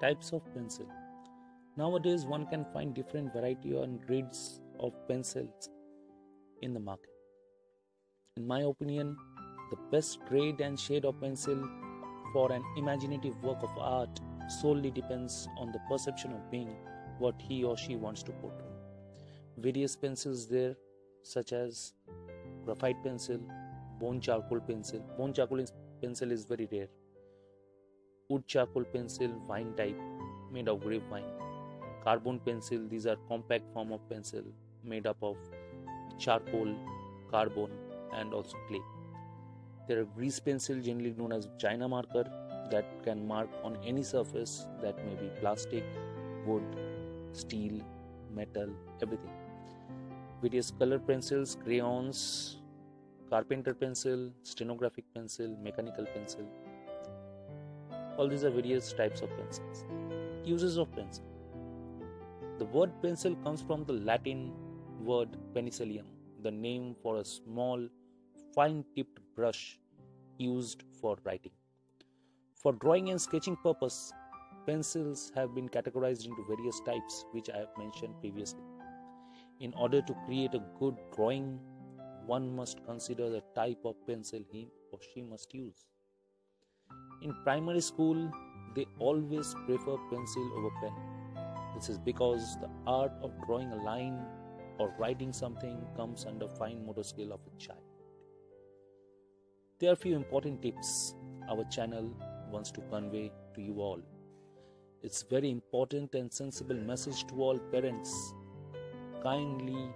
Types of pencil. Nowadays, one can find different variety and grades of pencils in the market. In my opinion, the best grade and shade of pencil for an imaginative work of art solely depends on the perception of being what he or she wants to portray. Various pencils there, such as graphite pencil, bone charcoal pencil. Bone charcoal pencil is very rare. Wood charcoal pencil, vine type, made of grapevine. Carbon pencil, these are compact form of pencil made up of charcoal, carbon, and also clay. There are grease pencil, generally known as China marker, that can mark on any surface that may be plastic, wood, steel, metal, everything. Various color pencils, crayons, carpenter pencil, stenographic pencil, mechanical pencil. All these are various types of pencils. Uses of pencil. The word pencil comes from the Latin word penicillium, the name for a small, fine tipped brush used for writing. For drawing and sketching purpose, pencils have been categorized into various types which I have mentioned previously. In order to create a good drawing one must consider the type of pencil he or she must use. In primary school, they always prefer pencil over pen. This is because the art of drawing a line or writing something comes under fine motor skill of a child. There are few important tips our channel wants to convey to you all. It's very important and sensible message to all parents. Kindly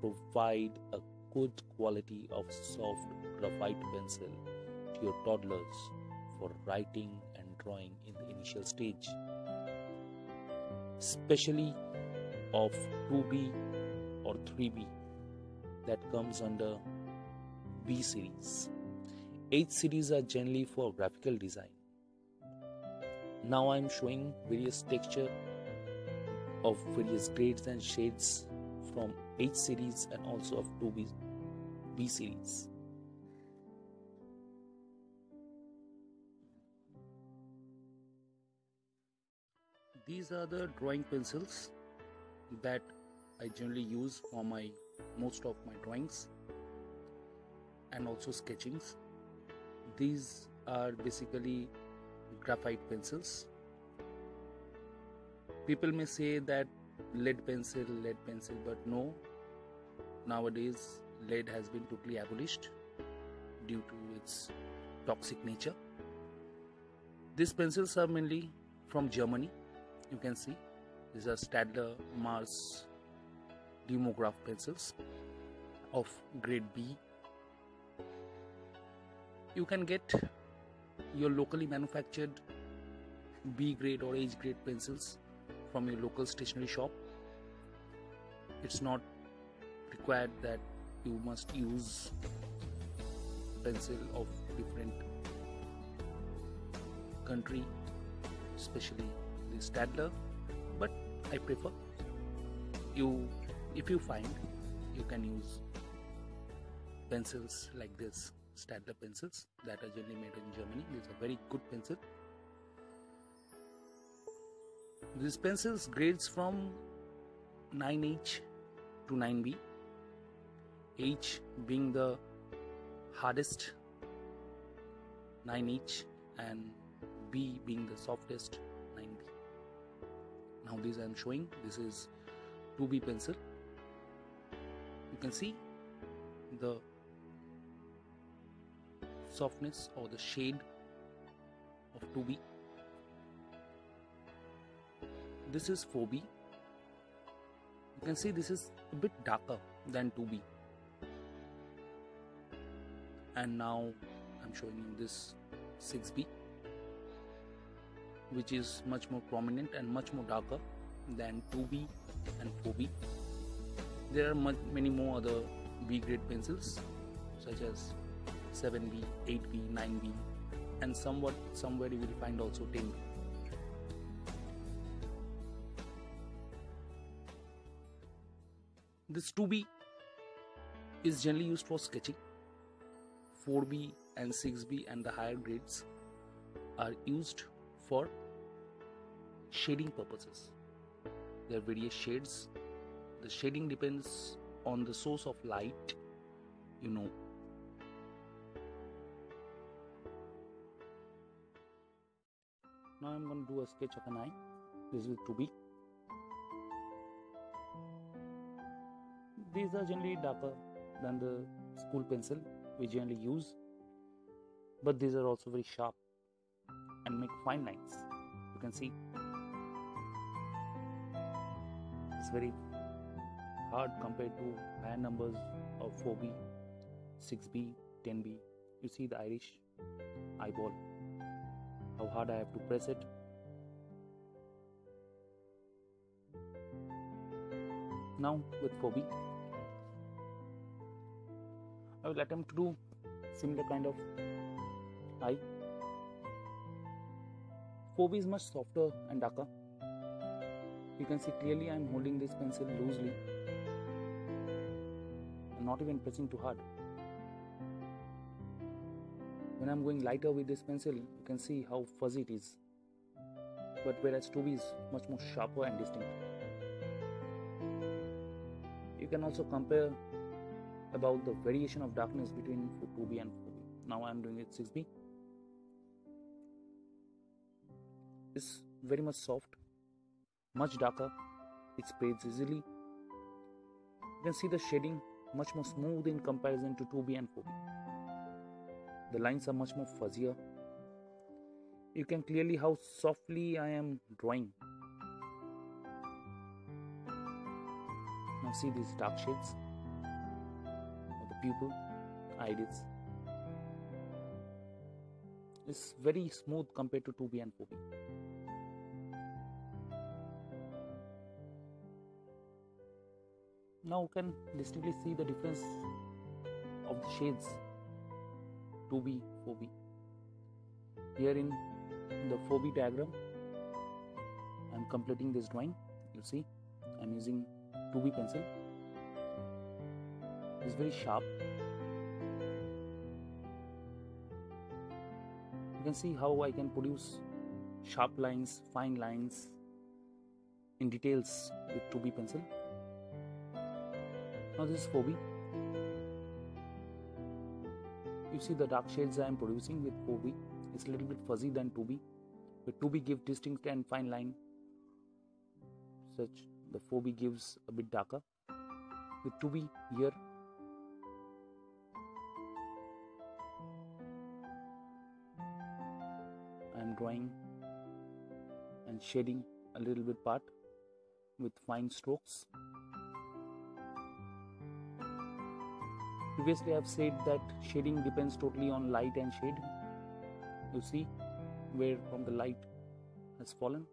provide a good quality of soft graphite pencil to your toddlers for writing and drawing in the initial stage, especially of 2B or 3B that comes under B series. H series are generally for graphical design. Now I am showing various texture of various grades and shades from H series and also of 2B B series. These are the drawing pencils that I generally use for my most of my drawings and also sketchings. These are basically graphite pencils. People may say that lead pencil, lead pencil, but no. Nowadays, lead has been totally abolished due to its toxic nature. These pencils are mainly from Germany. You can see these are Staedtler Mars Lumograph pencils of grade B. You can get your locally manufactured B grade or H grade pencils from your local stationery shop. It's not required that you must use pencil of different country especially the Staedtler but I prefer you if you find you can use pencils like this Staedtler pencils that are generally made in Germany these are very good pencil these pencils grades from 9H to 9B H being the hardest 9H and B being the softest 9B. Now this I am showing this is 2B pencil. You can see the softness or the shade of 2B. This is 4B. You can see this is a bit darker than 2B and now I'm showing you this 6B which is much more prominent and much more darker than 2B and 4B. There are much, many more other B grade pencils such as 7B, 8B, 9B and somewhat somewhere you will find also 10B. This 2B is generally used for sketching 4B and 6B and the higher grades are used for shading purposes. There are various shades. The shading depends on the source of light, you know. Now I'm going to do a sketch of an eye. This is 2B. These are generally darker than the school pencil we generally use, but these are also very sharp and make fine lines. You can see it's very hard compared to higher numbers of 4B, 6B, 10B. You see the iris eyeball, how hard I have to press it. Now with 4B, I will attempt to do similar kind of 4B is much softer and darker. You can see clearly I am holding this pencil loosely and not even pressing too hard. When I am going lighter with this pencil, you can see how fuzzy it is. But whereas 2B is much more sharper and distinct. You can also compare about the variation of darkness between 2B and 4B. Now I am doing it 6B. It's very much soft, much darker, it spreads easily. You can see the shading much more smooth in comparison to 2B and 4B. The lines are much more fuzzier. You can clearly how softly I am drawing. Now see these dark shades of the pupil, eyelids. It's very smooth compared to 2B and 4B. Now you can distinctly see the difference of the shades 2B, 4B. Here in the 4B diagram, I am completing this drawing. You see, I am using 2B pencil. It's very sharp. You can see how I can produce sharp lines, fine lines in details with 2B pencil. Now this is 4B. You see the dark shades I am producing with 4B. It's a little bit fuzzy than 2B. With 2B give distinct and fine line. Such the 4B gives a bit darker. With 2B here drawing and shading a little bit part with fine strokes. Previously, I have said that shading depends totally on light and shade. You see where from the light has fallen.